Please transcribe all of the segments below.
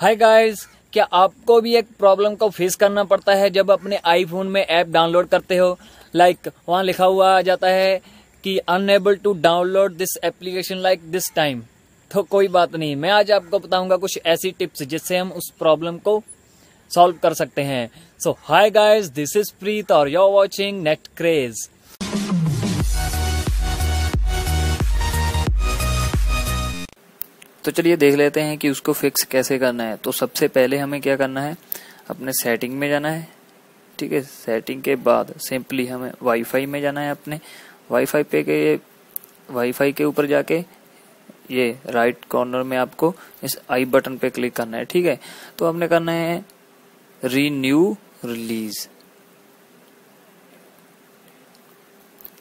Hi guys क्या आपको भी एक प्रॉब्लम को फेस करना पड़ता है जब अपने आईफोन में ऐप डाउनलोड करते हो? लाइक like, वहाँ लिखा हुआ आ जाता है कि unable to download this application like this time तो कोई बात नहीं मैं आज आपको बताऊँगा कुछ ऐसी टिप्स जिससे हम उस प्रॉब्लम को सॉल्व कर सकते हैं। So hi guys this is Preet और यू वाचिंग नेट क्रेज तो चलिए देख लेते हैं कि उसको फिक्स कैसे करना है। तो सबसे पहले हमें क्या करना है? अपने सेटिंग में जाना है। ठीक है? सेटिंग के बाद सिंपली हमें वाईफाई में जाना है अपने। वाईफाई पे के वाईफाई के ऊपर जाके ये राइट कॉर्नर में आपको इस आई बटन पे क्लिक करना है। ठीक है? तो आपने करना है रीन्यू रिलीज़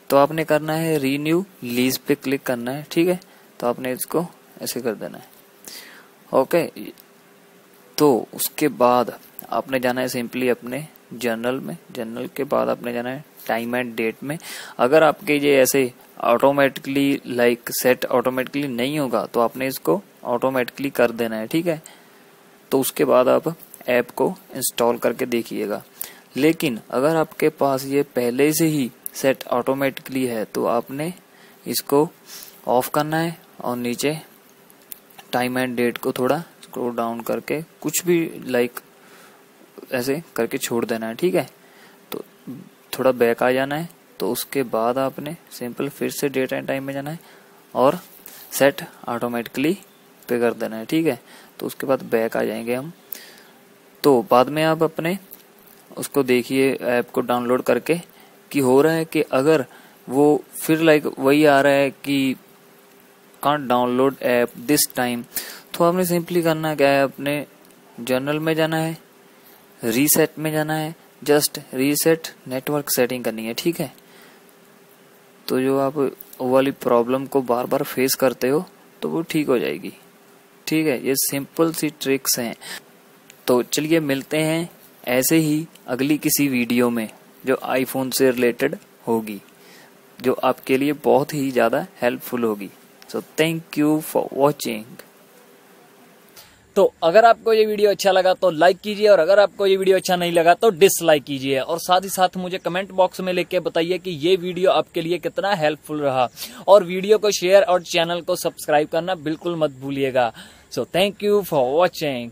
तो आपने करना है रीन्यू लीज पे क्लिक करना है। ठीक है? तो आपने इसको ऐसे कर देना है। ओके तो उसके बाद आपने जाना है सिंपली अपने जर्नल में। जर्नल के बाद आपने जाना है टाइम एंड डेट में। अगर आपके ये ऐसे ऑटोमेटिकली लाइक सेट ऑटोमेटिकली नहीं होगा तो आपने इसको ऑटोमेटिकली कर देना है, ठीक है? तो उसके बाद आप ऐप को इंस्टॉल करके देखिएगा। लेकिन अगर आपके पास ये पहले से ही सेट ऑटोमेटिकली है तो आपने इसको ऑफ़ करना है और नीचे टाइम एंड डेट को थोड़ा स्क्रोल डाउन करके कुछ भी लाइक ऐसे करके छोड़ देना है, ठीक है? तो थोड़ा बैक आ जाना है तो उसके बाद आपने सिंपल फिर से डेट एंड टाइम में जाना है और सेट ऑटोमेटिकली पे कर देना है, ठीक है? तो उसके बाद बैक आ जाएँगे हम। तो बाद में आप अपने उसको देखिए ऐप को डाउनलोड करके कि हो रहा है कि अगर वो फिर लाइक वही आ रहा है कि can't download app this time तो आपने सिंपली करना क्या है? अपने जर्नल में जाना है रीसेट में जाना है जस्ट रीसेट नेटवर्क सेटिंग करनी है, ठीक है? तो जो आप वाली प्रॉब्लम को बार बार फेस करते हो तो वो ठीक हो जाएगी। ठीक है? ये सिंपल सी ट्रिक्स हैं। तो चलिए मिलते हैं ऐसे ही अगली किसी वीडियो में जो आईफोन से रिलेटेड होगी, जो आपके लिए बहुत ही ज़्यादा हेल्पफुल होगी। So thank you for watching तो अगर आपको ये वीडियो अच्छा लगा तो लाइक कीजिए और अगर आपको ये वीडियो अच्छा नहीं लगा तो डिसलाइक कीजिए और साथ ही साथ मुझे कमेंट बॉक्स में लेके बताइए कि ये वीडियो आपके लिए कितना हेल्पफुल रहा। और वीडियो को शेयर और चैनल को सब्सक्राइब करना बिल्कुल मत भूलिएगा। So thank you for watching